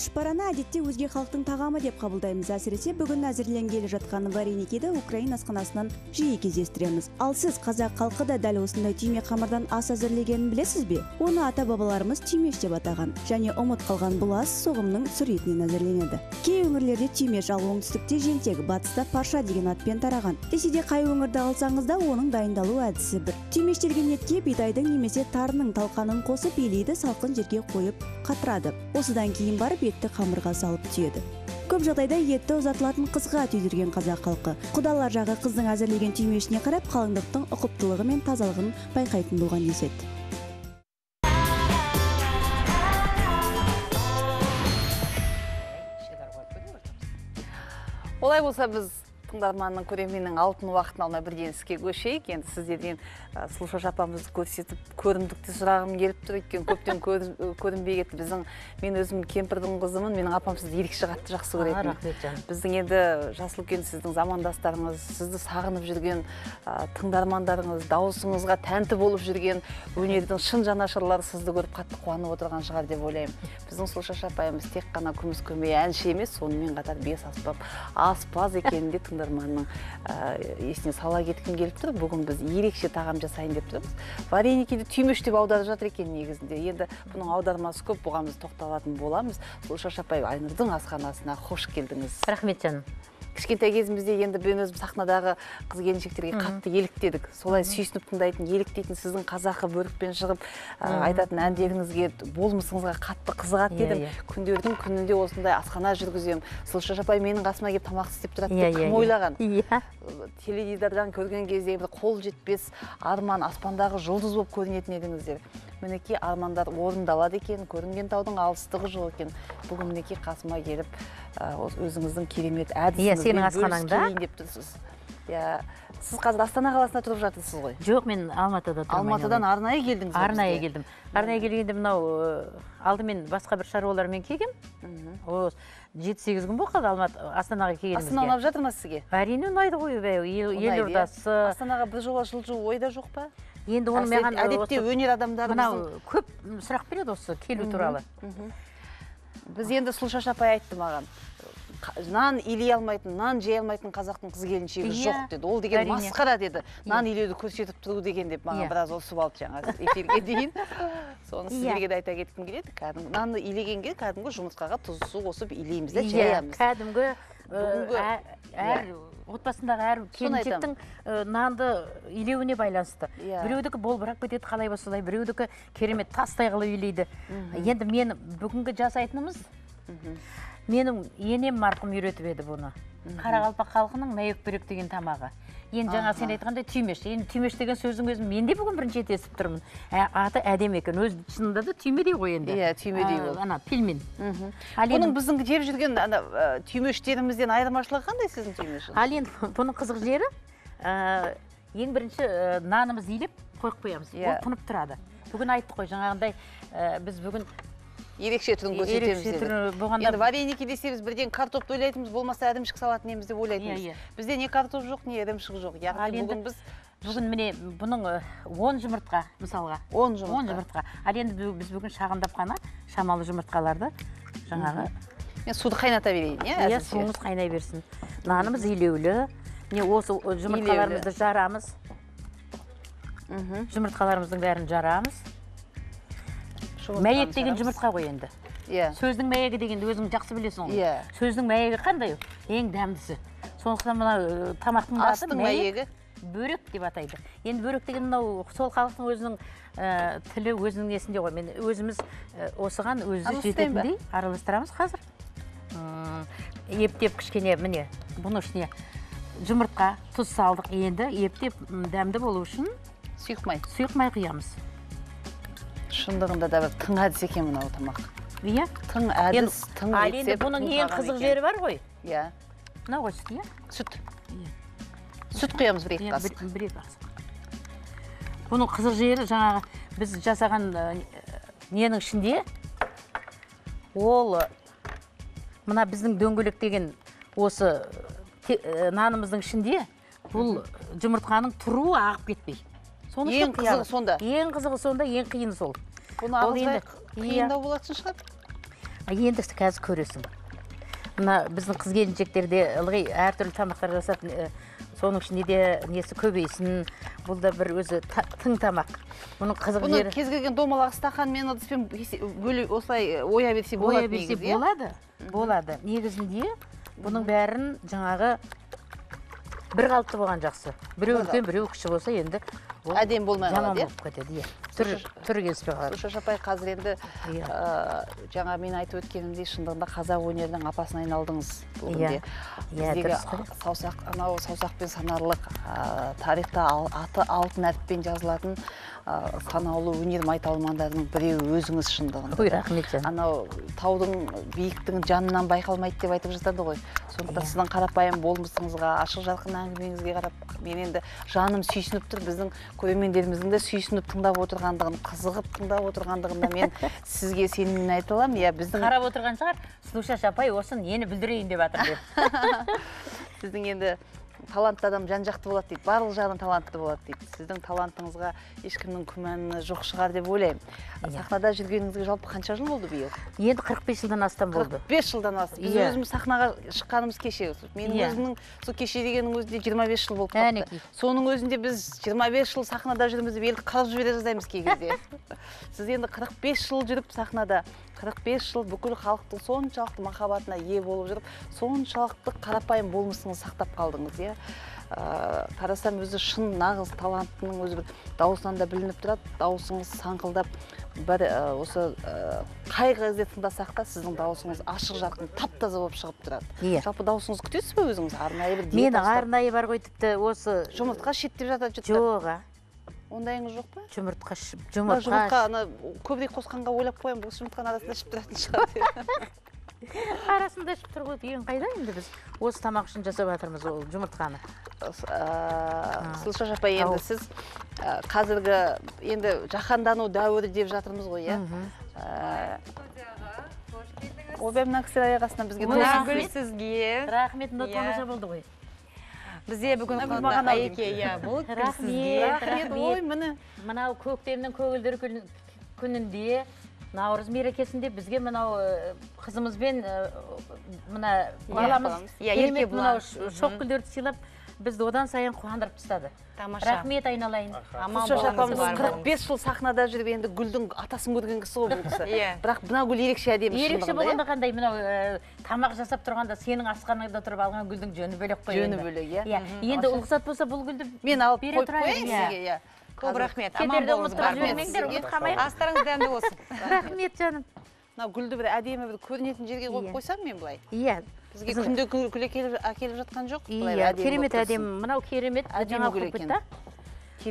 түшпараны әдетте өзге халықтың тағамы деп қабылдаймыз. Әсіресе бүгін әзірленгелі жатқан вареникиді украин асханасынан жиі кездестіреміз. Ал сіз қазақ халқы да дәл осындай түйме қамырдан ас әзірлегенін білесіз бе? Оны ата бабаларымыз түймеш деп атаған және ұмыт қалған бұл ас соғымның сүр етінен әзірленеді. Кей өңірлерде түймеш ал оңтүстікте жентек батыста паша деген атпен тараған. Десе де қай өңірді алсаңыз да оның дайындалу әдісі бір. Түймештелген етке бидайдың немесе тарының талқанын қосып илейді салқын жерге қойып қатырады. Осыдан кейін барып етті қамырға салып түйеді. Көп жағдайда етті ұзатылатын қызға түйдірген қазақ халқы. Құдалар жағы қыздың әзірлеген түймешіне қарап қалыңдықтың ұқыптылығы мен тазалығын байқайтын болған деседі. Олай болса біз тыңдарманның көрерменнің алтын уақытын алмай бірден іске көшейік. Енді сіздерден ә, сұлушаш апамызды көрсетіп көрімдікті сұрағым келіп тұр өйткені көптен көрін- көрінбей кетті. Біздің мен өзім кемпірдің қызымын менің апам сізді ерекше қатты жақсы көретін. рахмет жаным. біздің енді жас үлкен сіздің замандастарыңыз сізді сағынып жүрген ә, тыңдармандарыңыз дауысыңызға тәнті болып жүрген өнердің шын жанашырлары сізді көріп қатты қуанып отырған шығар деп ойлаймын. Біздің сұлушаш апайымыз тек қана күміс көмей әнші емес сонымен қатар бес аспап аспаз екенін де тыңдарманның ә, есіне сала кеткім келіп тұр. Бүгін біз ерекше тағам жасайын деп тұрмыз. Вареникиді түймеш деп аударып жатыр екен негізінде. Енді бұның аудармасы көп бұған біз тоқталатын боламыз. Сұлушаш апай айнұрдың асханасына қош келдіңіз. Рахмет жаным. Кішкентай кезімізде енді мен өзім сахнадағы қыз келіншектерге қатты еліктедік солай сүйсініп тыңдайтын еліктейтін сіздің қазақы бөрікпен шығып ә, айтатын әндеріңізге болмысыңызға қатты қызығатын Иә, едім иә. күндердің күнінде осындай асхана жүргіземін. Сұлуша апай менің қасыма келіп тамақ істеп тұрады иә деп иә кім ойлаған? Иә. Теледидардан көрген кезде қол жетпес арман аспандағы жұлдыз болып көрінетін едіңіздер. Мінекей армандар орындалады екен көрінген таудың алыстығы жоқ екен. Бүгін мінекей қасыма келіп өзіңіздің керемет Иә, сенің әдісіңізбен асханаңда. бөліскейін деп тұрсыз иә сіз қазір астана қаласында тұрып жатырсыз ғой? Жоқ мен алматыда тұрмын алматыдан арнайы келдіңіз арнайы келдім. Арнайы келгенде мынау э, алдымен басқа бір шаруалармен келгем. Осы жеті сегіз күн болды алматы астанаға астана келгенімізге. Ұнап жатыр ма сізге? әрине ұнайды ғой ел- иә? елордасы. Астанаға бір жола жылжу ойда жоқ па? Енді оны маған әдетте өнер адамдары мынау көп сұрақ береді осы келу туралы. Біз енді сұлушаш апай айтты маған. Нан илей алмайтын нан жей алмайтын қазақтың қыз келіншегі Иә, жоқ деді. Ол деген масқара деді. Нан илеуді көрсетіп тұру деген деп маған Иә. біраз ұрысып алды жаңа эфирге дейін. Соны Иә. сіздерге де айта кеткім келеді. Кәдімгі нанды илегенге кәдімгі жұмыртқаға тұз су қосып илейміз да иә жаямыз кәдімгі Бүгінгі- ә- әр отбасындағы әр келіншектің нанды илеуіне байланысты. Иә. біреудікі болбырап кетеді қалай болса солай. Біреудікі керемет тастай қылып илейді. Енді мен бүгінгі жасайтынымыз менің енем марқұм үйретіп еді бұны. Қарақалпақ халқының мәйекбөрек деген тамағы. Енді жаңа сен айтқандай түймеш. Енді түймеш деген сөздің өзін мен де бүгін бірінші рет естіп тұрмын. Ә, аты әдемі екен. Өзі шынында да түймедей ғой енді. Иә, түймедей Ә, ол. ана пельмен. Ал бұның біздің жеп жүрген ана ә, түймештерімізден айырмашылығы қандай сіздің түймешіңіз? Ал енді бұның қызық жері ең бірінші нанымызды илеп қойып қоямыз. Иә. ол тұнып тұрады. Бүгін айттық қой жаңағындай біз бүгін ерекше түрін көрсетеміз деді. түрі болғанда енді вареники десе біз бірден картопты ойлайтынбыз болмаса ірімшік салатын неміз деп ойлайтынбыз. иә. бізде не картоп жоқ не ірімшік жоқ. Яғни бүгін біз бүгін міне бұның ә, он жұмыртқа мысалға. Он жұмыртқа. Он жұмыртқа. Ал енді біз бүгін шағындап қана шамалы жұмыртқаларды жаңағы мен суды қайната берейін иә иә суымыз қайнай берсін. Нанымыз илеулі. Міне осы о- жұмыртқаларымызды жарамыз. Мгм. жұмыртқаларымыздың бәрін жарамыз. Мәйек деген жұмыртқа ғой енді. Иә. Сөздің мәйегі дегенді өзің жақсы білесің ғой. Иә. сөздің мәйегі қандай? Ең дәмдісі. Сондықтан мына тамақтың астың мәйегі. бөрек деп атайды. Енді бөрек деген мынау сол халықтың өзінің ә, тілі өзінің несінде ғой. Мен өзіміз ә, осыған өзі жететіндей араластырамыз қазір. Ептеп кішкене міне бұның ішіне жұмыртқа тұз салдық енді. Ептеп дәмді болу үшін сұйық май сұйық май құямыз. Шындығында да бір тың әдіс екен мынау тамақ. Иә? Тың әдіс тың ал енді бұның ең қызық жері бар ғой. Иә. Мынау ғой сүт иә? Сүт. Иә. сүт құямыз бір екі Иә, қасық бір, бір екі қасық бұның қызық жері жаңағы біз жасаған ә, ненің ішінде ол ә, мына біздің дөңгелек деген осы ә, нанымыздың ішінде бұл жұмыртқаның тұруы ағып кетпей. Ең қызығы сонда? ең қызығы сонда ең қиыны сол. Бұны қиындау болатын шығар. Енді қазір көресің. Мына біздің қыз келіншектерде ылғи әртүрлі тамақтар жасап ә, соның ішінде де несі көбейсін бұл да бір өзі та- тың тамақ. Бұның қызық бұны кез келген домалақ стақанмен ыдыспен бөліп осылай оя берсе болады берсе негізі иә? болады болады. Негізінде бұның бәрін жаңағы бір қалыпты болған жақсы. Біреу Бір үлкен біреу кіші болса енді Әдемі болмай қалады, иә? болып кетеді иә түрі келіспей қалады Сұлуша апай қазір енді Иә. ә, жаңа мен айтып өткенімдей шындығында қазақ өнерінің апасына айналдыңыз бүгінде Иә. Иә, біздегі саусақ анау саусақпен санарлық ә, тарихта ал- аты алтын әріппен жазылатын ә, санаулы өнер майталмандарының біреуі өзіңіз шындығында ой рахмет жаным анау таудың биіктігін жанынан байқалмайды деп айтып жатады ғой сондықтан Иә. сіздің қарапайым болмысыңызға ашық жарқын әңгімеңізге қарап мен енді жаным сүйсініп тұр біздің көрермендеріміздің де сүйсініп тыңдап отырғандығын қызығып тыңдап отырғандығына мен сізге сеніммен айта аламын. Иә біздің қарап отырған шығар. Сұлушаш апай осы нені бүлдірейін деп жатыр деп. Сіздің енді талантты адам жан жақты болады дейді барлық жағынан талантты болады дейді. Сіздің талантыңызға ешкімнің күмәні жоқ шығар деп ойлаймын. Иә. сахнада жүргеніңізге жалпы қанша жыл болды биыл? Енді 45 жылдан астам болды. 45 жылдан асты біз Иә. өзіміз сахнаға шыққанымыз кеше. Менің Иә. өзімнің сол кеше дегеннің өзінде 25 жыл болып қалыпты. соның өзінде біз 25 жыл сахнада жүрміз деп елді қырып жібере жаздаймыз кей кезде. Сіз енді 45 жыл жүріп сахнада 45 жыл бүкіл халықтың соншалықты махаббатына ие болып жүріп соншалықты қарапайым болмысыңызды сақтап қалдыңыз иә? Ә, қарасам өзі шын нағыз талантының өзі бір дауысынан да білініп тұрады. Дауысыңыз саңқылдап бір ә, осы ә, қай кезде тыңдасақ та сіздің дауысыңыз ашық жарқын тап таза болып шығып тұрады. Иә. жалпы дауысыңызды күтесіз бе өзіңіз? Арнайы бір мен арнайы бар ғой тіпті осы жұмыртқа шеттеп жатады жоқ ондайыңыз жоқ па? Жұмыртқа мына жұмыртқа жұмыртқа ана көбірек қосқанға ойлап қоямын бұл жұмыртқаның арасында ішіп тұратын шығар деп. арасында ішіп тұр ғой деген қайда енді біз? Осы тамақ үшін жасап жатырмыз ол жұмыртқаны. Сұлушаш апай енді сіз қазіргі енді жаһандану дәуірі деп жатырмыз ғой иә? Ойбай мына кісілер аяқ астынан бізге гүл сізге. Рахмет мына Иә. тамаша болды ғой. Бізде бүгін қонақта иә бұл Рахмет. рахмет. Ой міне. Мынау көктемнің көгілдір күн- күнінде наурыз мерекесінде бізге мынау қызымызбен мына баламыз баламыз. Иә, мынау шоқ гүлдерді сыйлап бізді одан сайын қуандырып тастады. Тамаша. Рахмет айналайын. Аман апамыз бар 45 жыл сахнада жүріп енді гүлдің атасын көрген кісі ғой бұл кісі. Иә. бірақ мына гүл ерекше әдемі ерекше шындығында, иә? болғанда қандай мынау э, тамақ жасап тұрғанда сенің асханаңда тұрып алған гүлдің жөні бөлек қой Жөні енді. бөлек, иә. иә. Енді ұлықсат болса бұл гүлді мен алып бере тұрайын, сізге иә. Көп рахмет. аман кетерде болыңыз ұмыттырып бар жібермеңдер ұмытқамайық астарыңыз дәмді болсын. Рахмет жаным. Мына гүлді бір әдемі бір көрінетін жерге қойып Иә. қойсам мен былай. Иә. Бізге күнде гүл әкеліп жатқан жоқ. Иә керемет болып әдемі. Мынау керемет Әдемі жаңа гүл қылып екен. кетті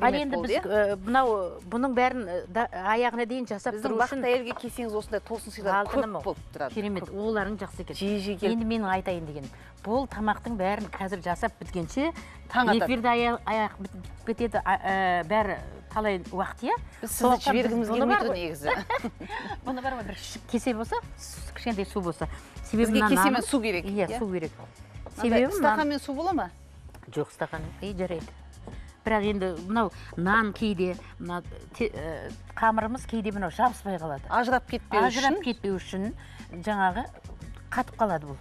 ал енді біз иә? э, мынау бұның бәрін э, аяғына дейін жасап біздің тұру бақытты үшін әйелге келсеңіз осындай тосын сыйлар көп болып тұрады. Керемет оларың жақсы екен. Жиі жиі келіп енді менің айтайын дегенім бұл тамақтың бәрін қазір жасап біткенше Таң атады. эфирде ая- аяқ а- ә, бәрі талай уақыт иә? Біз сізді жібергіміз келмей тұр негізі. Бұны бар ғой бір кесе болса кішкентай су болса. Себебі бізге кесе мен су керек иә иә? су керек. Себебі стақанмен су бола ма? Жоқ стақан ей жарайды. Бірақ енді мынау нан кейде мына ә, қамырымыз кейде мынау жабыспай қалады. ажырап кетпеу ажырап үшін? кетпеу үшін жаңағы қатып қалады бұл.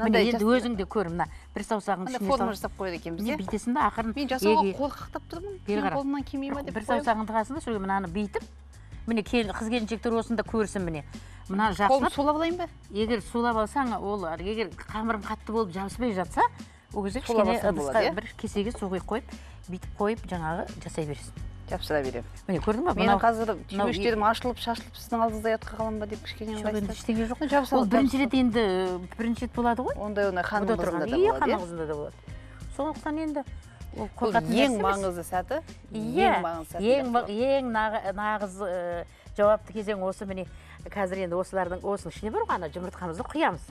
Міне енді өзің де көр мына бір саусағың ішіне форма жасап қояды екенбіз иә бүйтесің да ақырын мен жасауға қорқақтап тұрмын қара. қолымнан келмей ма деп бір қоямын. саусағын тығасың да сол мынаны бүйтіп міне қыз келіншектер осында көрсін міне. Мына қолымды жақсылап сулап алайын ба? Егер сулап алсаң ол егер қамырың қатты болып жабыспай жатса ол кезде кішкене ыдысқа бір кесеге су құйып қойып бүйтіп қойып жаңағы жасай бересің жапсыра беремін міне көрдің ба? Менің қазір түймештерім ашылып шашылып сіздің алдыңызда ұятқа қаламын ба деп кішкене жоқ енді ыңғайсыз ештеңе жоқ ол бірінші рет енді бірінші рет болады ғой. Ондай ондай ханым қызында тұрғанда да иә болады ханым иә? қызында да болады. Сондықтан енді ол қорқатын ең маңызды сәті иә ең ең нағыз жауапты кезең осы. Міне қазір енді осылардың осының ішіне бар ғой ана жұмыртқамызды құямыз.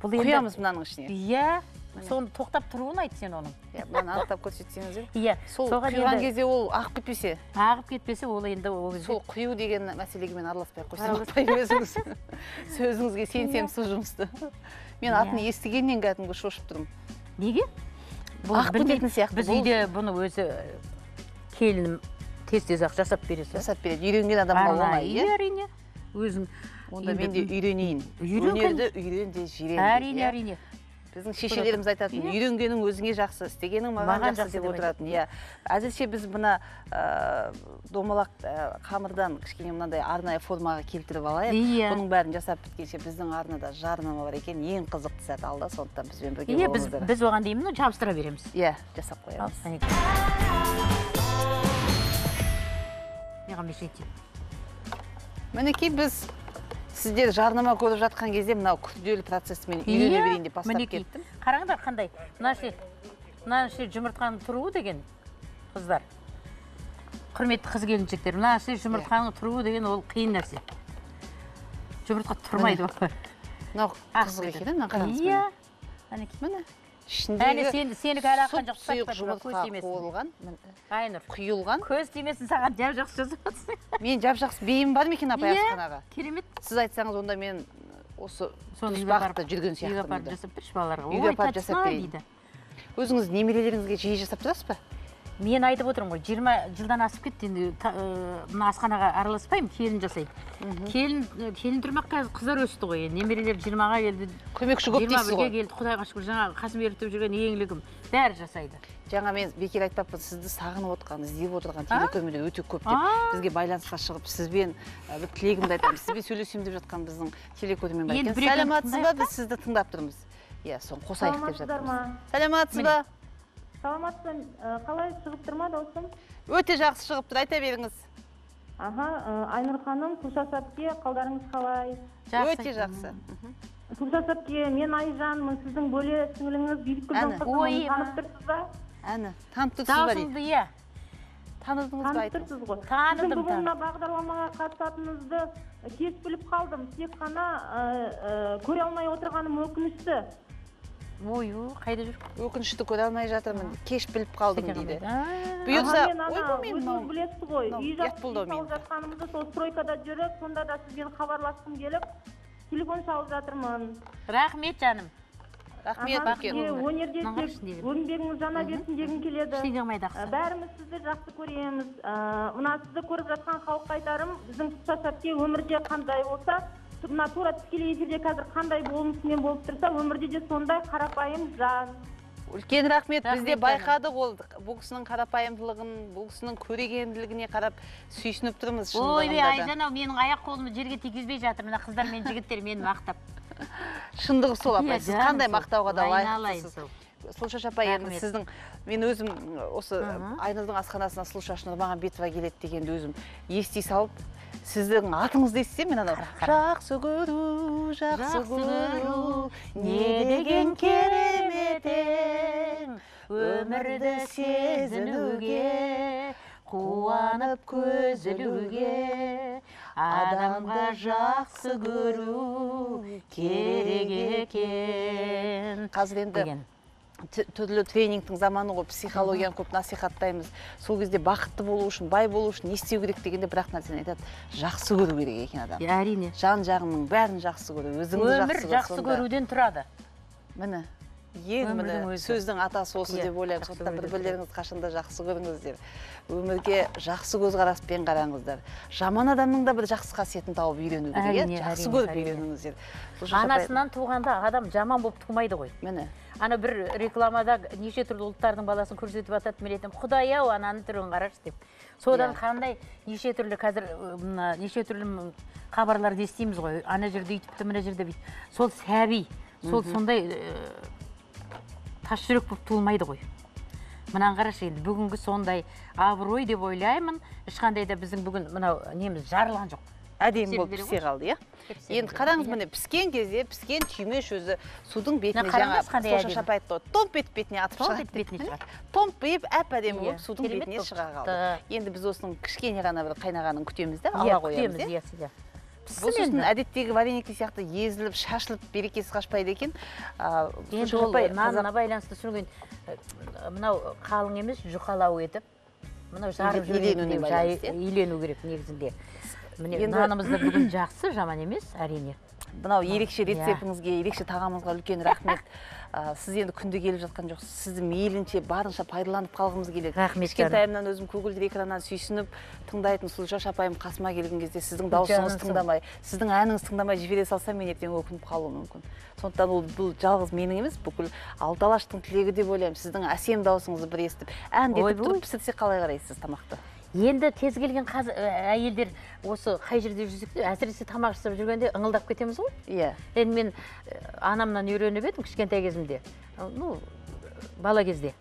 Бұл енді құямыз мынаның ішіне. Иә соны тоқтап тұруын айт сен оның. Иә мынаны анықтап көрсетсеңіздер иә сол құйған кезде ол ағып кетпесе. ағып кетпесе ол енді ол сол құю деген мәселеге мен араласпай ақ қойсам сөзіңізге сенсем сол жұмысты. Мен атын Иә. естігеннен кәдімгі шошып тұрмын. Неге? Ағып кететін сияқты біз үйде бұны өзі келінім тез тез ақ жасап береді. Жасап береді. Үйренген адамға оңай иә? иә әрине өзің онда мен де үйренейін. Үйрен, өнерді үйрен де жирен әрине иә. әрине. Біздің шешелеріміз айтатын Иә. үйренгенің өзіңе жақсы істегенің маған, Маған жақсы деп отыратын. иә. Әзірше біз мына ә, домалақ ә, қамырдан кішкене мынандай арнайы формаға келтіріп алайық. Иә. бұның бәрін жасап біткенше біздің арнада жарнама бар екен. Ең қызықты сәт алда сондықтан бізбен бірге иә біз біз оған деймін жабыстыра береміз. Иә жасап қоямыз. маған мінекей біз сіздер жарнама көріп жатқан кезде мынау күрделі процессті мен үйрене берейін деп бастап Иә, мінекей. кеттім. Қараңдар қандай мына ше мына ше жұмыртқаның тұруы деген қыздар. Құрметті қыз келіншектер мына ше жұмыртқаның тұруы деген ол қиын нәрсе. Жұмыртқа тұрмайды мынау қызық екен мына қараңыз иә. міне. әнекей міне. Ішіндегі сен сенікі әлі аққан жоқ сұйық жұмыртқа қуырылған айнұр құйылған. көз тимесін саған жап жақсы жазып мен жап жақсы бейім бар ма екен апай Иә. асханаға? керемет. Сіз айтсаңыз онда мен осы бағытта жүрген сияқтымын Үйге апарып жасап берейін. өзіңіз немерелеріңізге жиі жасап тұрасыз ба? Мен айтып отырмын ғой жиырма жылдан асып кетті енді мына асханаға араласпаймын келін жасайды келін келін тұрмақ қазір қыздар өсті ғой енді немерелер жиырмаға келді көмекші көп жиырма дейсіз бірге ғой. келді құдайға шүкір жаңағы қасым ертіп жүрген еңлігім бәрі жасайды. Жаңа мен бекер айтпаппын сізді сағынып отырған іздеп отырған А? телекөрмелер өте көп деп. Бізге байланысқа шығып сізбен бір тілегімді айтамын. Сізбен сөйлесемін деп жатқан біздің екеуін сәлеметсіз ба? Біз сізді тыңдап тұрмыз. Иә соны қосайық деп жатырмыз. сәлеметсіз Міне. ба? Саламатсың. Ә, қалай шығып тұр ма досым? Өте жақсы шығып тұр. Айта беріңіз. Аха ә, айнұр ханым туршаш әпке қалдарыңыз қалай? Өте жақсы. Туршаш әпке мен айжанмын сіздің бөле сіңліңіз бейбіткүлдің Әні. танып тұрсыз ба? Әні танып тұрсыз ба дейді? Иә. Таныдыңыз ба танып тұрсыз ғой. Таныдым, сіздің бүгін мына бағдарламаға қатысатыныңызды кеш біліп қалдым. Тек қана көре алмай отырғаным өкінішті. Ой қайда жүр? өкінішті көре алмай жатырмын. Кеш біліп қалдым дейді. бұйырса өзіңіз білесіз ғой үй салып менікі. жатқанымызды сол стройкада жүріп сонда да сізбен хабарласқым келіп телефон шалып жатырмын. Рахмет жаным. Рахмет үлкен. өнерде тек еңбегіңіз жана берсін дегім келеді. Ештеңе қылмайды ақса бәріміз сізді жақсы көреміз. Мына сізді көріп жатқан халыққа айтарым біздің тұтас әпке өмірде қандай болса мына тура тікелей эфирде қазір қандай болмысымен болып тұрса өмірде де сондай қарапайым жан. Үлкен рахмет біз де Рахмет, байқадық ол. Бұл кісінің қарапайымдылығын бұл кісінің көрегенділігіне қарап сүйсініп тұрмыз ойбай айжан ау менің аяқ қолымды жерге тигізбей жатыр. Мына қыздар мен жігіттер мені мақтап. Шындығы сол апай. Сіз қандай мақтауға да лайықтысыз сұлушаш апай енді сіздің мен өзім осы айнұрдың асханасына сұлушаш нұрмағамбетова келеді дегенді өзім ести салып сіздің атыңызды естісем мен анау. Жақсы көру жақсы көру не деген керемет ең? Өмірді сезінуге қуанып көз ілуге адамға жақсы көру керек екен қазір енді деген. Түрлі тренингтің заманы ғой психологияны көп насихаттаймыз. Сол кезде бақытты болу үшін бай болу үшін не істеу керек дегенде бір ақ нәрсені айтады. Жақсы көру керек екен адам. Иә, әрине. Жан жағыңның бәрін жақсы көру өзіңді өмір жақсы көруден тұрады. Міне ең міне сөздің атасы осы Иә, деп ойлаймын сондықтан бір бірлеріңізді қашанда жақсы көріңіздер өмірге жақсы көзқараспен қараңыздар. Жаман адамның да бір жақсы қасиетін тауып үйрену керек иә? Жақсы көріп үйреніңіздер. Анасынан туғанда адам жаман болып туылмайды ғой. Міне. Ана бір рекламада неше түрлі ұлттардың баласын көрсетіп жатады мен айтамын құдай ау ананың түрін қарашы деп. Содан Иә. қандай неше түрлі қазір мына неше түрлі хабарларды естиміз ғой. Ана жерде өйтіпті мына жерде бүйтіп сол сәби сол сондай тас жүрек болып туылмайды ғой. Мынаны қарашы енді бүгінгі сондай абырой деп ойлаймын. Ешқандай да біздің бүгін мынау неміз жарылған жоқ. Әдемі болып пісе қалды иә. енді қараңыз міне піскен кезде піскен түймеш өзі судың бетіне жаңа апай айтты ғой. Томп етіп бетіне атып Томп шығады. деп. бетіне шығады. томпиып әп әдемі Иә, болып судың бетіне шыға қалды. енді біз осының кішкене ғана бір қайнағанын күтеміз да иә ала қоямыз иә. иә бұл сосын әдеттегі вареники сияқты езіліп шашылып берекесі қашпайды екен. Енді ол нанына байланысты түсінген мынау қалың емес жұқалау етіп мынау жарып илену керек негізінде. Міне Енді- нанымыз да бүгін жақсы жаман емес әрине. Мынау ерекше Иә. рецептіңізге ерекше тағамыңызға үлкен рахмет. Ә, сіз енді күнде келіп жатқан жоқсыз сізді мейлінше барынша пайдаланып қалғымыз келеді. Рахмет, кішкентайымнан өзім көгілдір экраннан сүйсініп тыңдайтын сұлжаш апайым қасыма келген кезде сіздің дауысыңыз тыңдамай сіздің әніңізді тыңдамай жібере салсам мен ертең өкініп қалуым мүмкін. Сондықтан ол бұл жалғыз менің емес бүкіл алты алаштың тілегі деп ойлаймын. Сіздің әсем дауысыңызды бір естіп әндетіп тұрып пісірсе қалай қарайсыз тамақты? Енді кез келген ә, әйелдер осы қай жерде жүрсек те әсіресе тамақ жасап жүргенде ыңылдап кетеміз ғой. Иә. Енді мен ә, анамнан үйреніп едім кішкентай кезімде. Ә, ну бала кезде.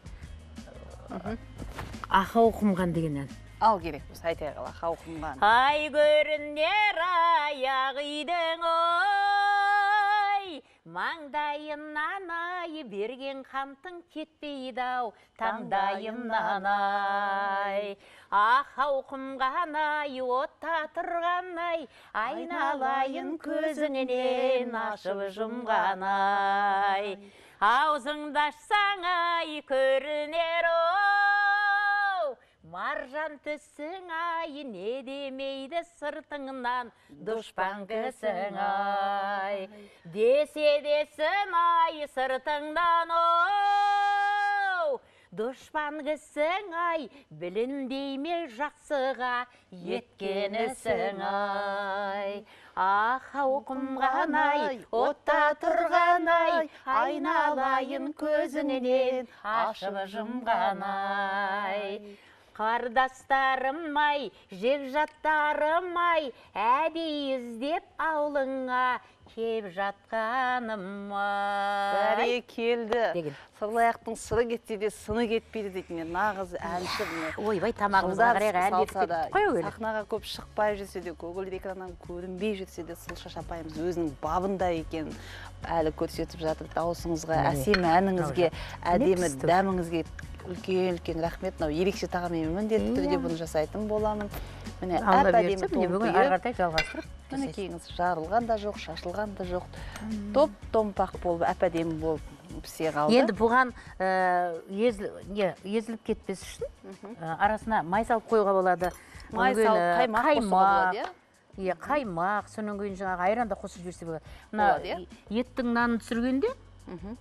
Ақау құмған деген ән. Ал керек болса айтайық ал хауқымған ай көрінер аяқ үйдің ой маңдайымнан ай берген қамтың кетпейді ау таңдайымнан ай ақау құмған ай отта тұрған ай айналайын көзіңнен ашып жұмған ай аузыңды ашсаң ай көрінер оу. Маржан түсің ай не демейді сыртыңнан дұшпан кісің ай десе десін ай сыртыңнан оу. Дұшпан кісің ай білінбей ме жақсыға еткен ісің ай. Ақау құмған ай отта тұрған ай айналайын көзіңнен ашып жұмған ай. Қардастарым ай жекжаттарым ай әдейі іздеп аулыңа кеп жатқаным ай. Бәрекелді деген. сырлаяқтың сыры кетсе де сыны кетпейді дейді мен. Нағыз әнші міне ойбай тамағымызға қарай әндетіп да кеттік қой әуелі. сахнаға көп шықпай жүрсе де көгілдір экраннан көрінбей жүрсе де сұлшаш апайымыз өзінің бабында екенін әлі көрсетіп жатыр дауысыңызға Міне. әсем әніңізге әдемі дәміңізге үлкен үлкен рахмет. Мынау ерекше тағам мен міндетті түрде Иә. бұны жасайтын боламын. Міне әп әдемі бүгін томпиып ары қаратай жалғастырып мінекейіңіз жарылған да жоқ шашылған да жоқ. Топ томпақ болып әп әдемі болып пісе қалды. Енді бұған ә, езіл- не, езіліп кетпес үшін ә, арасына май салып қоюға болады. Май салып ә, қаймақ иә? Иә қаймақ содан кейін жаңағы айран да қосып жіберсе болады мына иә? еттің нанын түсіргенде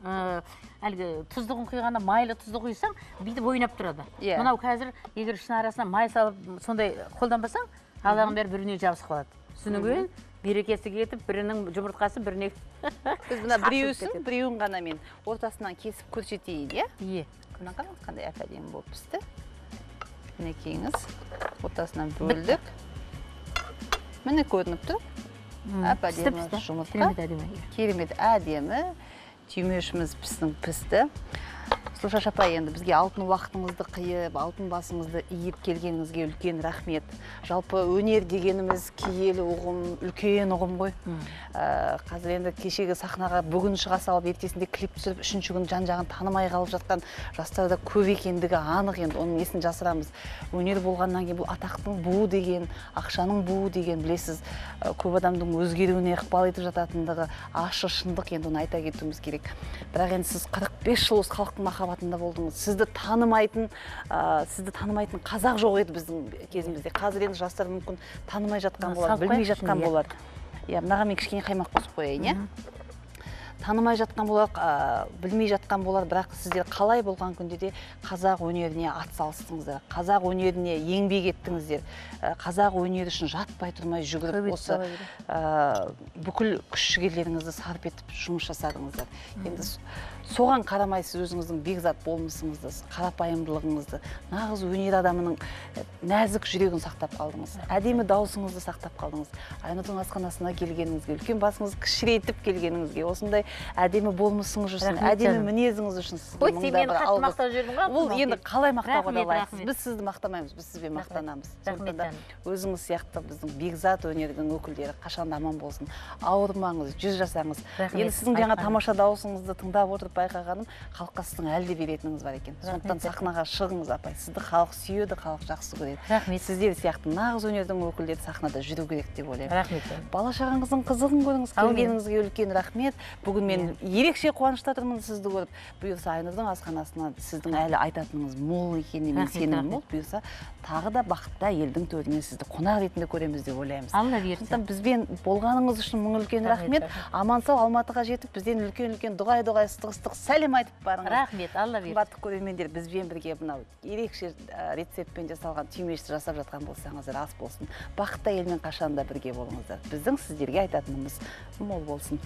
ә, әлгі тұздығын құйғанда майлы тұзды құйсаң бүйтіп ойнап тұрады. Иә. мынау қазір егер ішіне арасына май салып сондай қолданбасаң алланың бәрі бір біріне жабысып қалады. Содан кейін берекесі кетіп бірінің жұмыртқасы біріне біз мына кетеді. біреуін ғана мен ортасынан кесіп көрсетейін иә? Ие. Мына қараңыз қандай әп әдемі болып пісті мінекейіңіз ортасынан бөлдік. Міне көрініп тұр. Әп әдемі жұмыртқа. Иә. керемет әдемі. Түймешіміз пісті сұлшаш апай енді бізге алтын уақытыңызды қиып алтын басыңызды иіп келгеніңізге үлкен рахмет. Жалпы өнер дегеніміз киелі ұғым үлкен ұғым ғой. Ә, қазір енді кешегі сахнаға бүгін шыға салып ертесінде клип түсіріп үшінші күн жан жағын танымай қалып жатқан жастар да көп екендігі анық енді оның несін жасырамыз. Өнер болғаннан кейін бұл атақтың буы деген ақшаның буы деген білесіз ә, көп адамның өзгеруіне ықпал етіп жататындығы ащы шындық енді оны айта кетуіміз керек. Бірақ енді сіз 45 жыл осы халықтың махаббатында болдыңыз. Сізді танымайтын ә, сізді танымайтын қазақ жоқ еді біздің кезімізде. Қазір енді жастар мүмкін танымай жатқан болар білмей жатқан болар. Иә мынаған мен кішкене қаймақ қосып қояйын иә. Танымай жатқан болар ә, білмей жатқан болар бірақ сіздер қалай болған күнде де қазақ өнеріне атсалыстыңыздар қазақ өнеріне еңбек еттіңіздер. Ә, қазақ өнері үшін жатпай тұрмай жүгіріп осы ә, бүкіл күш жігерлеріңізді сарп етіп жұмыс жасадыңыздар. Енді соған қарамай сіз өзіңіздің бекзат болмысыңызды қарапайымдылығыңызды нағыз өнер адамының ә, нәзік жүрегін сақтап қалдыңыз әдемі даусыңызды сақтап қалдыңыз. Айнұрдың асханасына келгеніңізге үлкен басыңызды кішірейтіп келгеніңізге осындай әдемі болмысыңыз үшін әдемі мінезіңіз үшін сізге мыңда ол енді қалай мақтауға да лайықсыз. біз сізді мақтамаймыз біз сізбен мақтанамыз. Рахмет, сондықтан да өзіңіз сияқты біздің бекзат өнердің өкілдері қашанда аман болсын ауырмаңыз жүз жасаңыз. Енді сіздің жаңа тамаша дауысыңызды тыңдап отырып байқағаным халыққа сіздің әлі де беретініңіз бар екен. Сондықтан сахнаға шығыңыз апай. Сізді халық сүйеді халық жақсы көреді. Рахмет. сіздер сияқты нағыз өнердің өкілдері сахнада жүру керек деп ойлаймын. Рахмет. Бала шағаңыздың қызығын көріңіз келгеніңізге үлкен рахмет. Бүгін мен ерекше қуаныштатырмын сізді көріп бұйырса айнұрдың асханасына сіздің әлі айтатыныңыз мол екеніне мен сенімім мол бұйырса тағы да бақытты әйелдің төрінен сізді қонақ ретінде көреміз деп ойлаймыз. Алла берсін. Сондықтан бізбен болғаныңыз үшін мың үлкен рахмет аман сау алматыға жетіп бізден үлкен үлкен дұғай дұғай ыстық ыстық сәлем айтып барыңыз. Рахмет алла берсін. Қымбатты көрермендер бізбен бірге мынау ерекше рецептпен жасалған түймешті жасап жатқан болсаңыздар ас болсын. Бақытты әйелмен қашан да бірге болыңыздар. Біздің сіздерге айтатынымыз мол болсын.